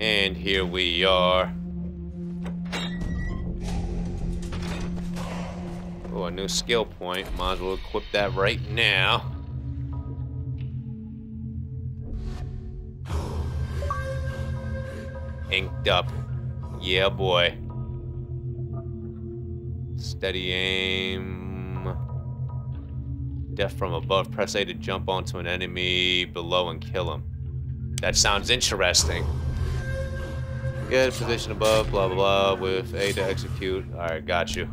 And here we are. Oh, a new skill point. Might as well equip that right now. Inked up. Yeah, boy. Steady aim. Death from above. Press A to jump onto an enemy below and kill him. That sounds interesting. Get position above, blah, blah, blah, with A to execute. Alright, got you.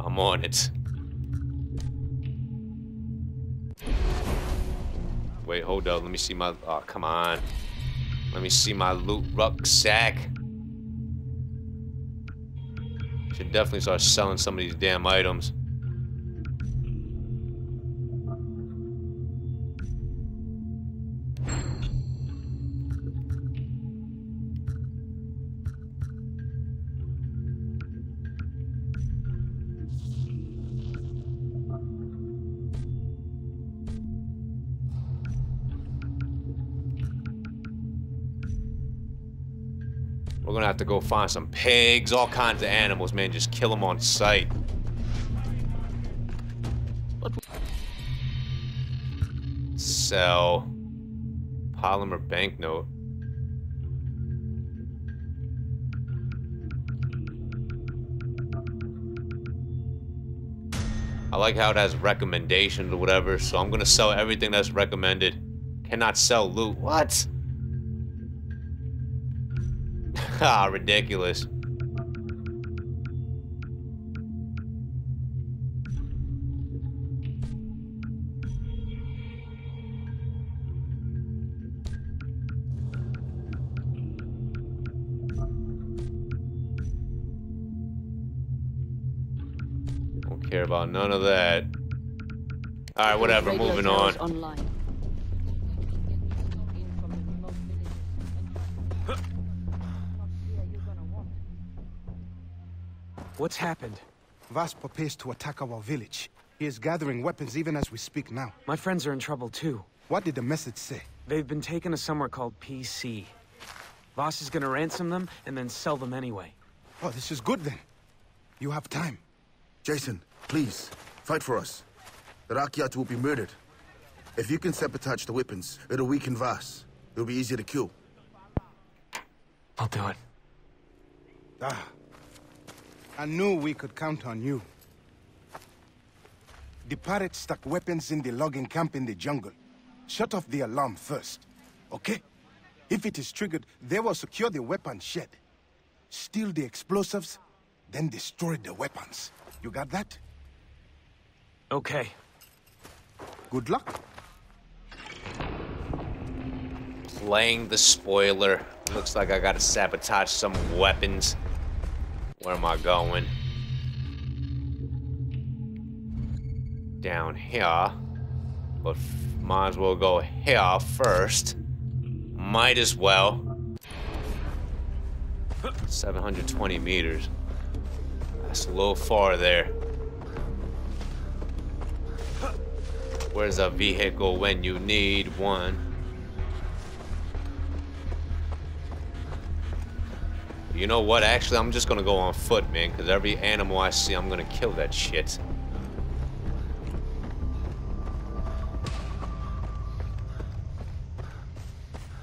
I'm on it. Wait, hold up. Let me see my... Oh, come on. Let me see my loot rucksack. Should definitely start selling some of these damn items. We're gonna have to go find some pigs, all kinds of animals, man. Just kill them on sight. Sell. Polymer banknote. I like how it has recommendations or whatever, so I'm gonna sell everything that's recommended. Cannot sell loot. What? ah, ridiculous. Don't care about none of that. Alright, whatever, moving on. online. What's happened? Vaas prepares to attack our village. He is gathering weapons even as we speak now. My friends are in trouble too. What did the message say? They've been taken to somewhere called PC. Vaas is gonna ransom them and then sell them anyway. Oh, this is good then. You have time. Jason, please, fight for us. The Rakyat will be murdered. If you can sabotage the weapons, it'll weaken Vaas. It'll be easier to kill. I'll do it. Ah. I knew we could count on you. The pirates stuck weapons in the logging camp in the jungle. Shut off the alarm first, okay? If it is triggered, they will secure the weapon shed. Steal the explosives, then destroy the weapons. You got that? Okay. Good luck. Playing the spoiler. Looks like I gotta sabotage some weapons. Where am I going? Down here. But might as well go here first. Might as well. 720 meters. That's a little far there. Where's a vehicle when you need one? You know what? Actually, I'm just gonna go on foot, man, because every animal I see, I'm gonna kill that shit.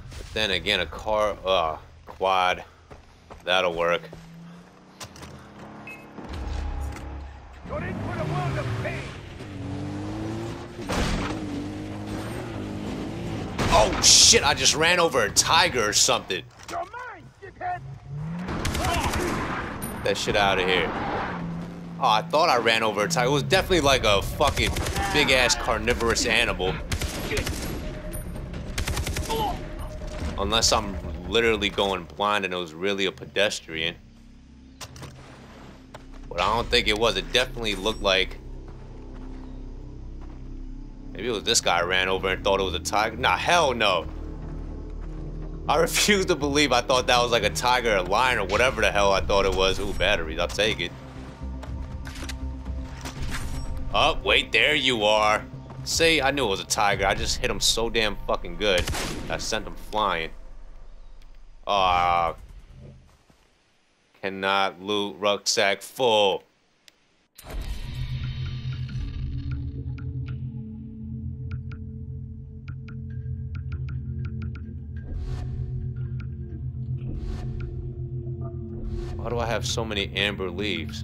But then again, a car, uh, quad, that'll work. Oh shit, I just ran over a tiger or something. That shit out of here. Oh, I thought I ran over a tiger. It was definitely like a fucking big ass carnivorous animal. Unless I'm literally going blind and it was really a pedestrian. But I don't think it was. It definitely looked like. Maybe it was this guy I ran over and thought it was a tiger. Nah, hell no. I refuse to believe I thought that was like a tiger or a lion or whatever the hell I thought it was. Ooh, batteries. I'll take it. Oh, wait, there you are. See, I knew it was a tiger. I just hit him so damn fucking good. I sent him flying. Ah, cannot loot rucksack full. Why do I have so many amber leaves?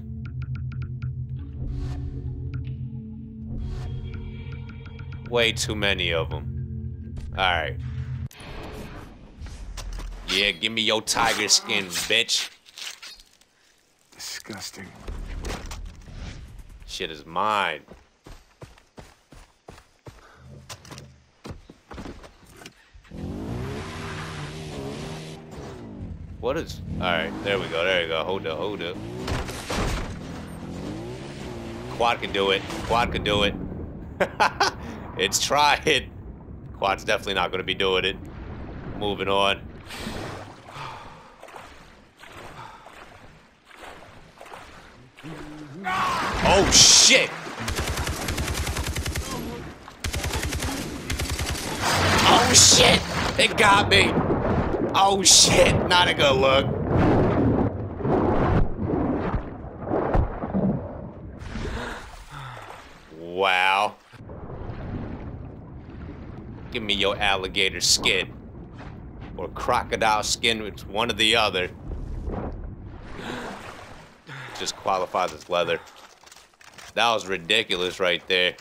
Way too many of them. Alright. Yeah, give me your tiger skin, bitch. Disgusting. Shit is mine. What is... Alright, there we go, there we go. Hold up, hold up. Quad can do it. Quad can do it. it's tried. Quad's definitely not going to be doing it. Moving on. Oh, shit! Oh, shit! It got me! Oh, shit! Not a good look. Wow. Give me your alligator skin. Or crocodile skin, it's one or the other. Just qualifies as leather. That was ridiculous right there.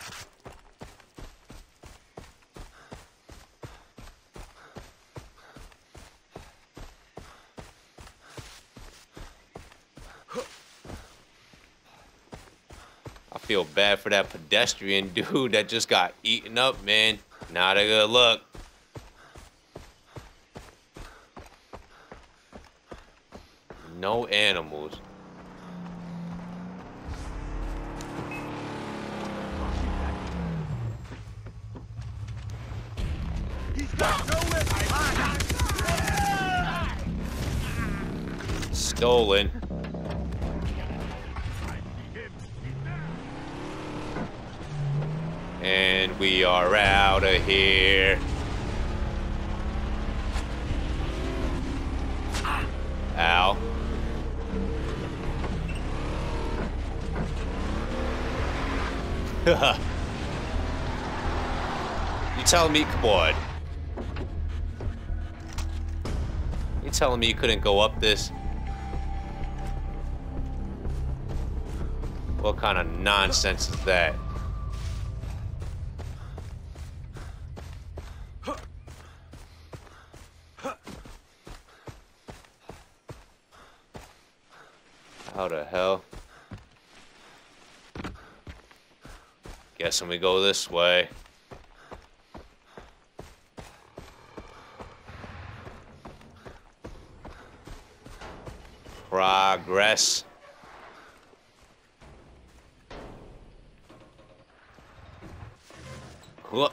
Bad for that pedestrian dude that just got eaten up, man. Not a good look. No animals. Stolen. And we are out of here. Ow. you telling me, come on. You telling me you couldn't go up this? What kind of nonsense is that? How the hell? Guessing we go this way. Progress. Cool.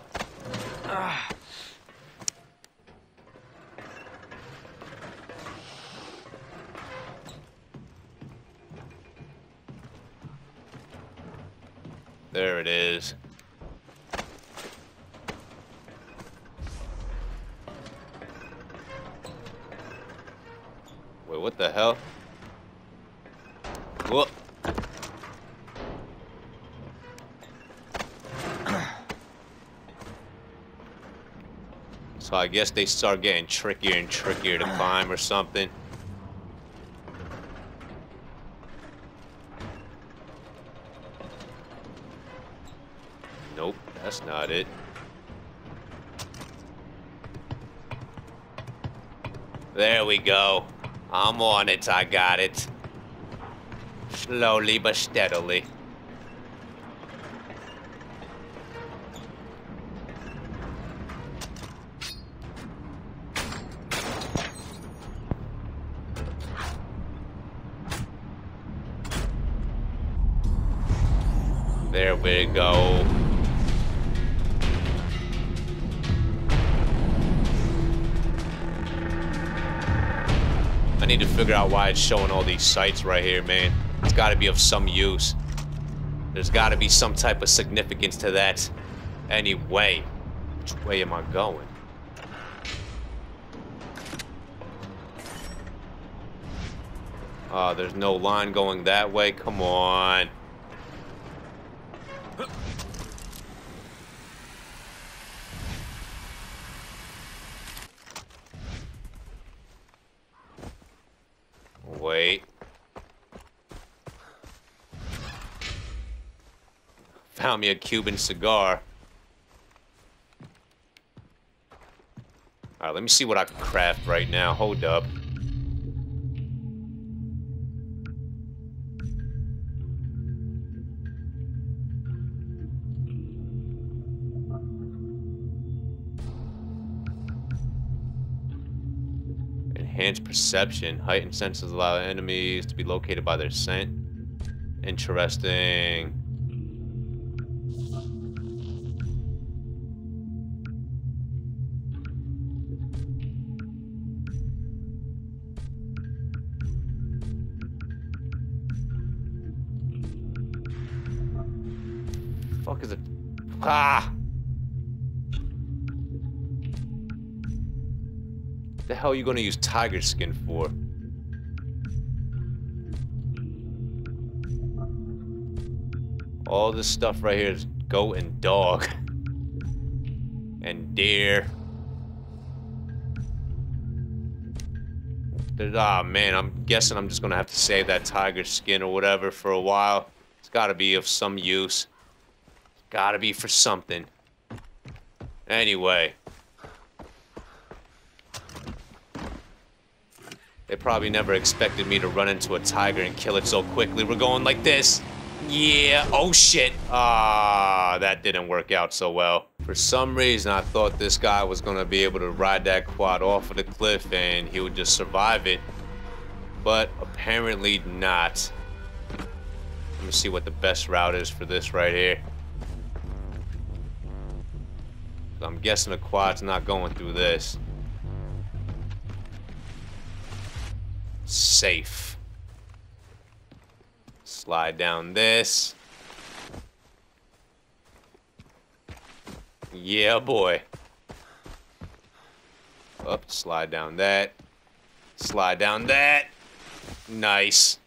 There it is. Wait, what the hell? Whoa. So I guess they start getting trickier and trickier to climb or something. Nope, that's not it. There we go. I'm on it, I got it. Slowly but steadily. Need to figure out why it's showing all these sites right here, man. It's got to be of some use. There's got to be some type of significance to that. Anyway, which way am I going? Oh, there's no line going that way. Come on. Wait. Found me a Cuban cigar. Alright, let me see what I can craft right now. Hold up. Enhanced perception. Heightened senses allow enemies to be located by their scent. Interesting. Fuck is it? Ah! The hell are you gonna use tiger skin for? All this stuff right here is goat and dog. and deer. Ah, oh, man, I'm guessing I'm just gonna have to save that tiger skin or whatever for a while. It's gotta be of some use. Gotta be for something. Anyway. They probably never expected me to run into a tiger and kill it so quickly. We're going like this. Yeah, oh shit. Ah, that didn't work out so well. For some reason, I thought this guy was gonna be able to ride that quad off of the cliff and he would just survive it. But apparently not. Let me see what the best route is for this right here. I'm guessing the quad's not going through this. Safe. Slide down this. Yeah, boy. Up, slide down that. Slide down that. Nice.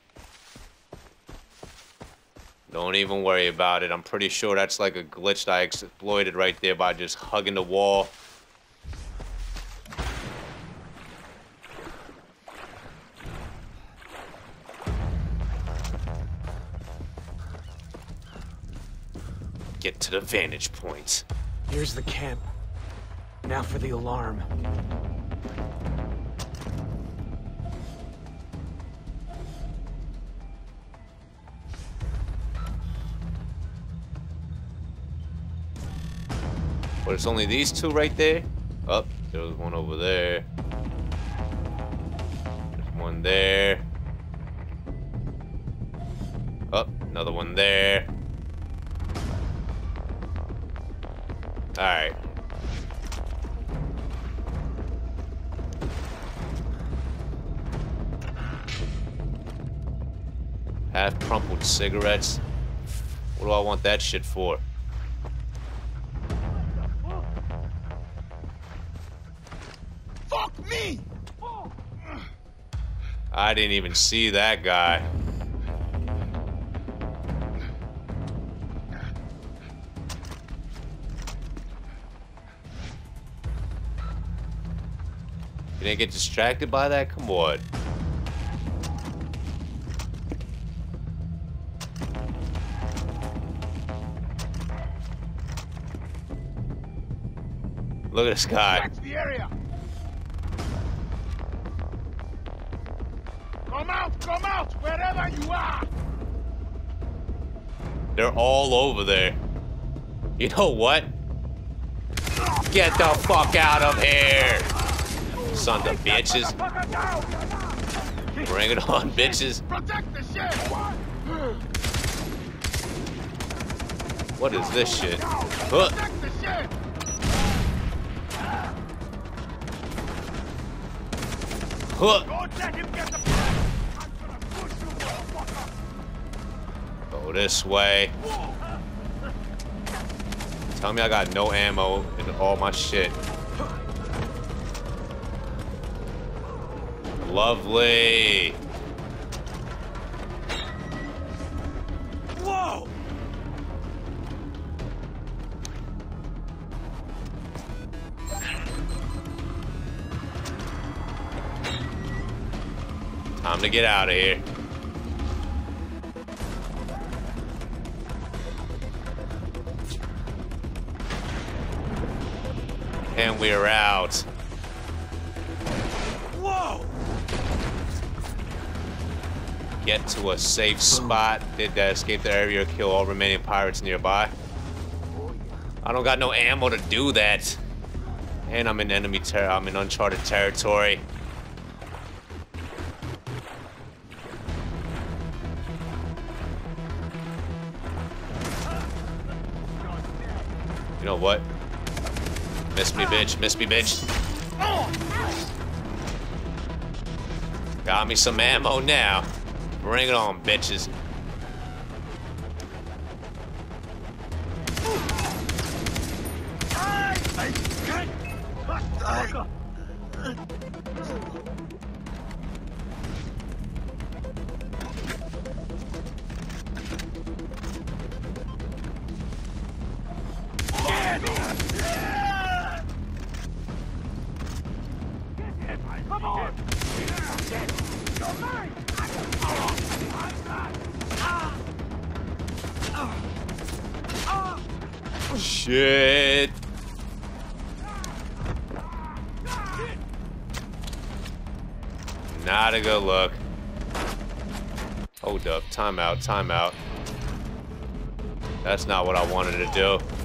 Don't even worry about it. I'm pretty sure that's like a glitch that I exploited right there by just hugging the wall. get to the vantage point. Here's the camp. Now for the alarm. But it's only these two right there? Up, oh, there was one over there. There's one there. Up, oh, another one there. Alright. Half crumpled cigarettes. What do I want that shit for? I didn't even see that guy. You didn't get distracted by that? Come on. Look at this guy. Out, come out, wherever you are. They're all over there. You know what? Get the fuck out of here! Son of bitches. Bring it on, bitches. What is this shit? Huh. Huh. This way. Tell me I got no ammo in all my shit. Lovely. Whoa. Time to get out of here. We're out. Whoa! Get to a safe spot. Did that escape the area? Kill all remaining pirates nearby. I don't got no ammo to do that. And I'm in enemy ter- I'm in uncharted territory. You know what? Miss me, bitch. Miss me, bitch. Got me some ammo now. Bring it on, bitches. Not a good look. Oh, Hold up. Timeout. Timeout. That's not what I wanted to do.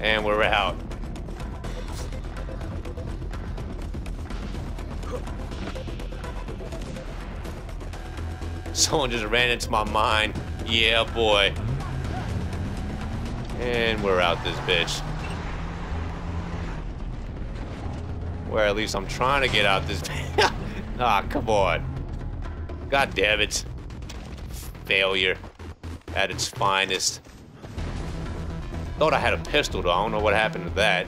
And we're out. Someone just ran into my mind. Yeah, boy. And we're out this bitch. Where at least I'm trying to get out this. ah, come on. God damn it. Failure at its finest. Thought I had a pistol though. I don't know what happened to that.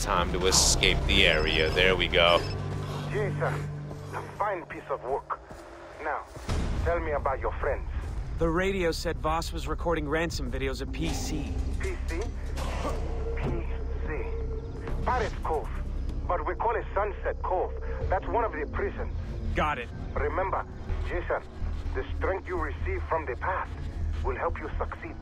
Time to escape the area. There we go. Jason, a fine piece of work. Now, tell me about your friends. The radio said Vaas was recording ransom videos at PC. PC? PC. Pirates Cove. But we call it Sunset Cove. That's one of the prisons. Got it. Remember, Jason, the strength you receive from the past will help you succeed.